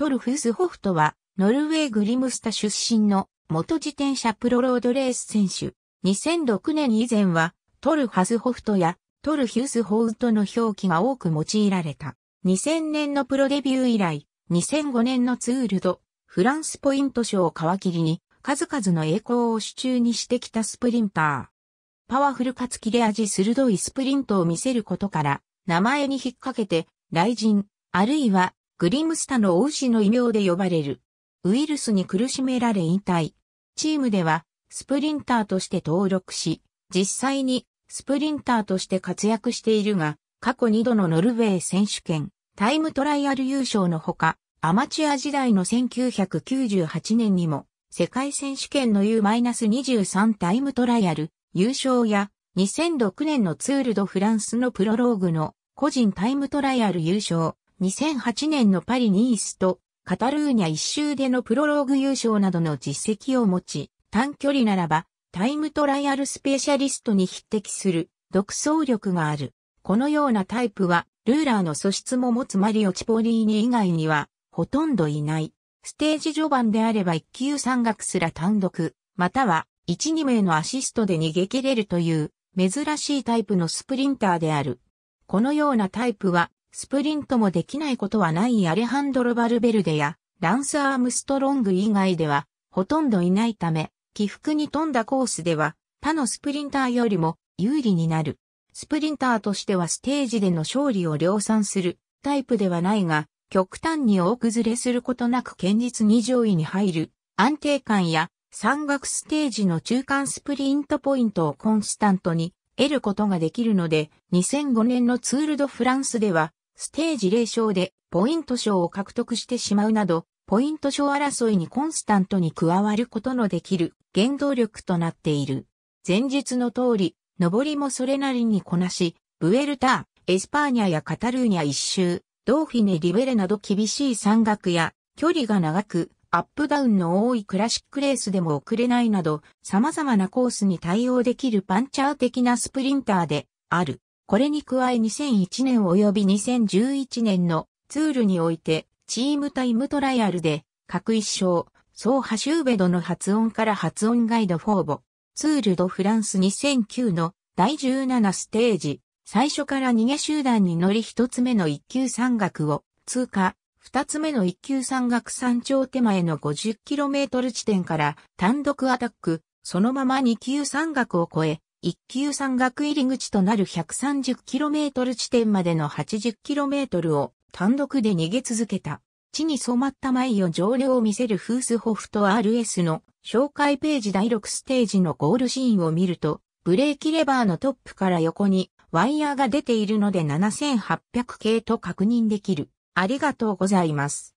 トルフスホフトは、ノルウェーグリムスタ出身の元自転車プロロードレース選手。2006年以前は、トルハスホフトやトルヒュースホウトの表記が多く用いられた。2000年のプロデビュー以来、2005年のツールド、フランスポイント賞を皮切りに、数々の栄光を手中にしてきたスプリンター。パワフルかつ切れ味鋭いスプリントを見せることから、名前に引っ掛けて、雷神、あるいは、グリムスタの王子の異名で呼ばれる。ウイルスに苦しめられ引退。チームでは、スプリンターとして登録し、実際にスプリンターとして活躍しているが、過去2度のノルウェー選手権、タイムトライアル優勝のほか、アマチュア時代の1998年にも、世界選手権の U-23 タイムトライアル優勝や、2006年のツールドフランスのプロローグの個人タイムトライアル優勝、2008年のパリニースとカタルーニャ一周でのプロローグ優勝などの実績を持ち、短距離ならばタイムトライアルスペシャリストに匹敵する独走力がある。このようなタイプは、ルーラーの素質も持つマリオ・チポリーニ以外には、ほとんどいない。ステージ序盤であれば一級山岳すら単独、または1、2名のアシストで逃げ切れるという珍しいタイプのスプリンターである。このようなタイプは、スプリントもできないことはないアレハンドロ・バルベルデやランス・アームストロング以外ではほとんどいないため、起伏に富んだコースでは、他のスプリンターよりも有利になる。スプリンターとしてはステージでの勝利を量産するタイプではないが、極端に大崩れすることなく堅実に上位に入る安定感や山岳ステージの中間スプリントポイントをコンスタントに得ることができるので、2005年のツールドフランスでは、ステージ0勝でポイント賞を獲得してしまうなど、ポイント賞争いにコンスタントに加わることのできる原動力となっている。前述の通り、上りもそれなりにこなし、ブエルタ・ア・エスパーニャやカタルーニャ一周、ドーフィネ・リベレなど厳しい山岳や距離が長く、アップダウンの多いクラシックレースでも遅れないなど、様々なコースに対応できるパンチャー的なスプリンターである。これに加え2001年及び2011年のツールにおいてチームタイムトライアルで、各一章、総ハシューベドの発音から発音ガイドフォーボ、ツールドフランス2009の第17ステージ、最初から逃げ集団に乗り一つ目の一級山岳を通過、二つ目の一級山岳山頂手前の 50km 地点から単独アタック、そのまま二級山岳を越え、一級山岳入り口となる 130km 地点までの 80km を単独で逃げ続けた。地に染まった舞を上量を見せるフースホフト RS の紹介ページ第6ステージのゴールシーンを見ると、ブレーキレバーのトップから横にワイヤーが出ているので7800系と確認できる。ありがとうございます。